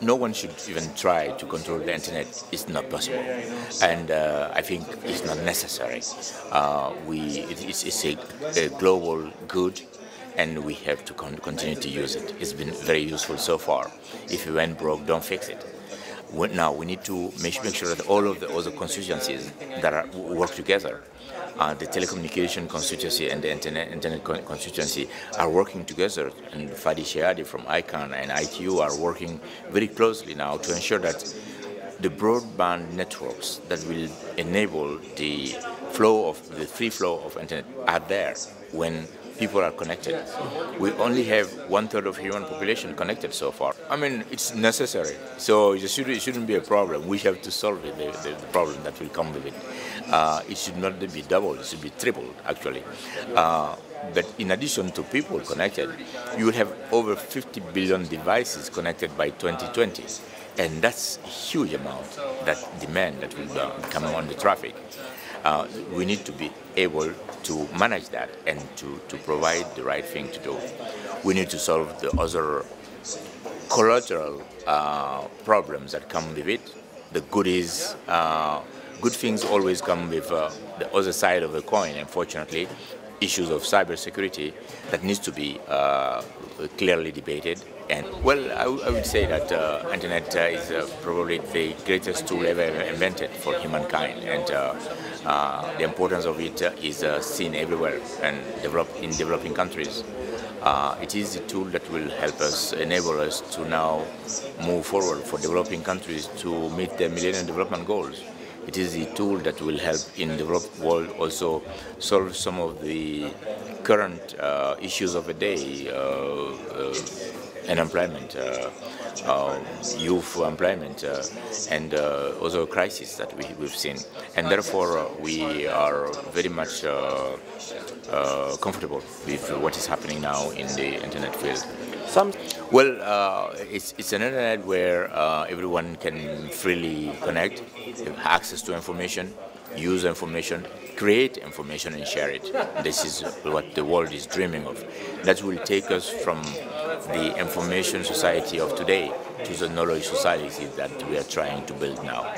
no one should even try to control the internet. It's not possible, and uh, I think it's not necessary. Uh, we it, it's, it's a, a, global good, and we have to con continue to use it. It's been very useful so far. If it went broke, don't fix it. Now we need to make, make sure that all of the other constituencies that are, work together uh, the telecommunication constituency and the internet, internet constituency are working together. And Fadi Chehadé from ICANN and ITU are working very closely now to ensure that the broadband networks that will enable the flow of the free flow of internet are there when people are connected. We only have one third of human population connected so far. I mean, it's necessary, so it, should, shouldn't be a problem. We have to solve it, the, the, the problem that will come with it. Uh, it should not be doubled, it should be tripled, actually. Uh, but in addition to people connected, you will have over 50 billion devices connected by 2020. And that's a huge amount, that demand that will uh, come on the traffic. Uh, we need to be able to manage that and to, to provide the right thing to do. We need to solve the other collateral uh, problems that come with it. The goodies, uh, good things always come with uh, the other side of the coin, unfortunately. Issues of cybersecurity that needs to be uh, clearly debated. And well, I, would say that uh, internet uh, is probably the greatest tool ever invented for humankind, and uh, uh, the importance of it is seen everywhere and develop in developing countries. it is a tool that will help us, enable us to now move forward for developing countries to meet their Millennium Development Goals it is a tool that will help in developed world also solve some of the current uh, issues of the day, uh, uh, unemployment, uh, um, youth employment, uh, and uh, other crises that we, have seen. And therefore, we are very much comfortable with what is happening now in the internet field. Some well, uh, it's, it's an internet where uh, everyone can freely connect, have access to information, use information, create information and share it. This is what the world is dreaming of. That will take us from the information society of today to the knowledge society that we are trying to build now.